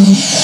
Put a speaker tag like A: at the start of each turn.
A: Mm-hmm.